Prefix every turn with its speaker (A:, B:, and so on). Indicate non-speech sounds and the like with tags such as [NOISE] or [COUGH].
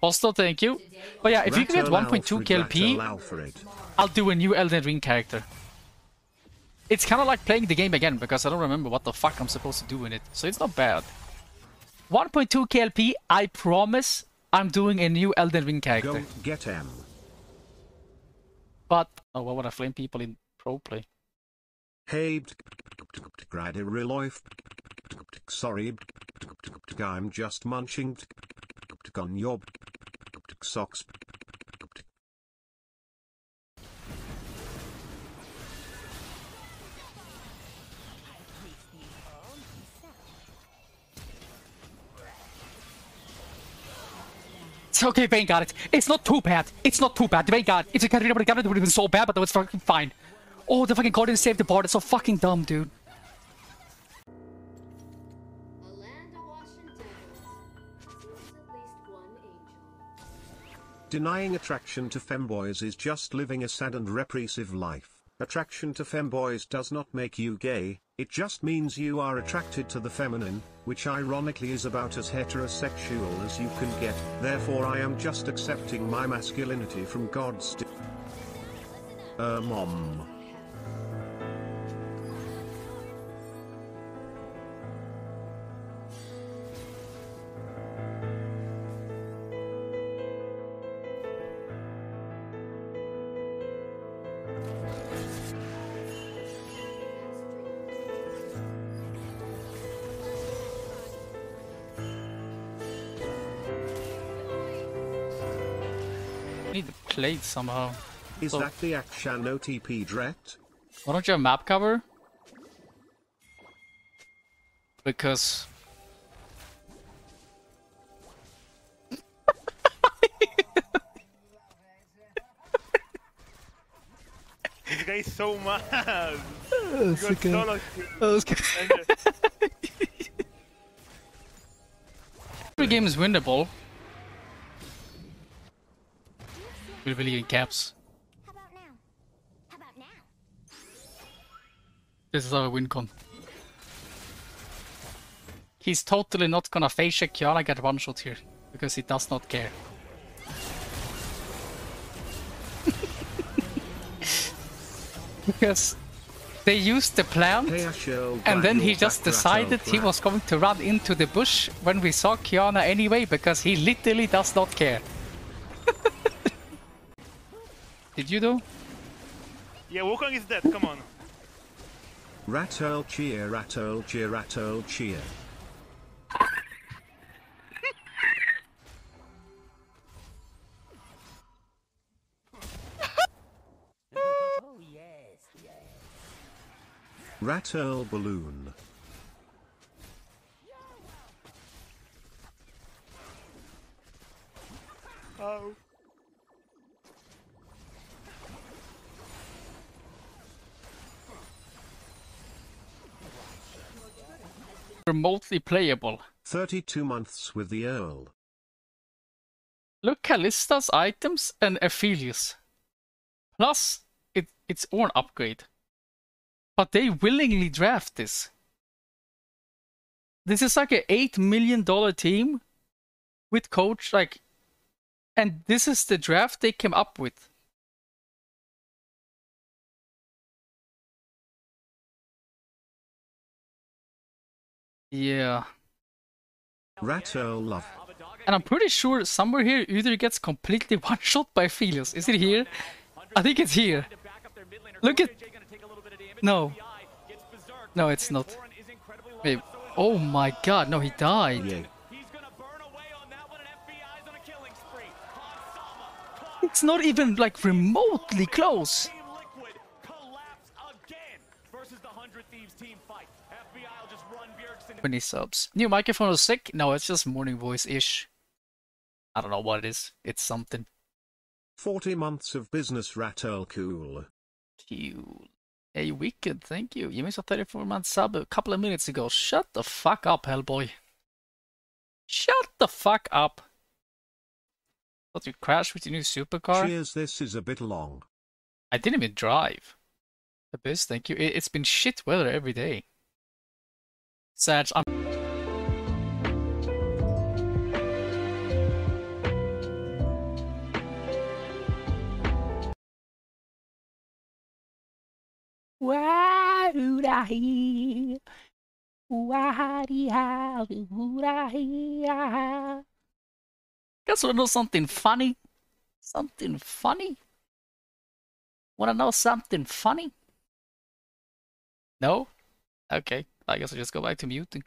A: Posto, thank you. But yeah, if you can get 1.2 KLP, I'll do a new Elden Ring character. It's kind of like playing the game again because I don't remember what the fuck I'm supposed to do in it. So it's not bad. 1.2 KLP, I promise I'm doing a new Elden Ring character.
B: Go get him.
A: But, oh, why would I flame people in pro play?
B: Hey. Sorry, I'm just munching on your socks.
A: It's okay, Vayne got it. It's not too bad. It's not too bad. Vayne got it. If the Katarina would have gotten it, it would have been so bad, but that was fucking fine. Oh, the fucking Guardian saved the board. It's so fucking dumb, dude.
B: Denying attraction to femboys is just living a sad and repressive life. Attraction to femboys does not make you gay, it just means you are attracted to the feminine, which ironically is about as heterosexual as you can get. Therefore I am just accepting my masculinity from God's Uh, mom.
A: I need the plate somehow.
B: Is
A: So-
B: that the Akshan OTP Dret?
A: Why don't you have map cover? Because oh, oh,
C: This guy is so mad. You got solo kill.
A: every game is winnable. We're really in caps.
D: How about now? How about now?
A: This is our win con. He's totally not gonna face check Qiyana get one shot here. Because he does not care. [LAUGHS] because they used the plant and then he just decided he was going to run into the bush when we saw Qiyana anyway because he literally does not care. Did you do?
C: Yeah, Wukong is dead. Come on.
B: Rattle cheer, rattle cheer, rattle cheer. [LAUGHS] Oh, rattle balloon.
A: Remotely playable.
B: 32 months with the Earl.
A: Look Kalista's items and Aphelios. Plus, it, it's own upgrade. But they willingly draft this. This is like a $8 million team with coach, like, and this is the draft they came up with. Yeah.
B: Rattle love.
A: And I'm pretty sure somewhere here either gets completely [LAUGHS] one shot by Phelios. Is it here? I think it's here. Look at. No. No, it's not. Wait. Oh my god, no, he died.
B: Yeah.
A: It's not even like remotely close. 20 subs. New microphone is sick? No, it's just morning voice ish. I don't know what it is. It's something.
B: 40 months of business rattle cool.
A: Cool. Hey, Wicked, thank you. You missed a 34 month sub a couple of minutes ago. Shut the fuck up, Hellboy. Shut the fuck up. Thought you crashed with your new supercar?
B: Cheers, this is a bit long.
A: I didn't even drive. Abyss, thank you. It's been shit weather every day such. I'm Why would I? Why would I? Guess we know something funny. Something funny. Want to know something funny? No? Okay. I guess I'll just go back to muting.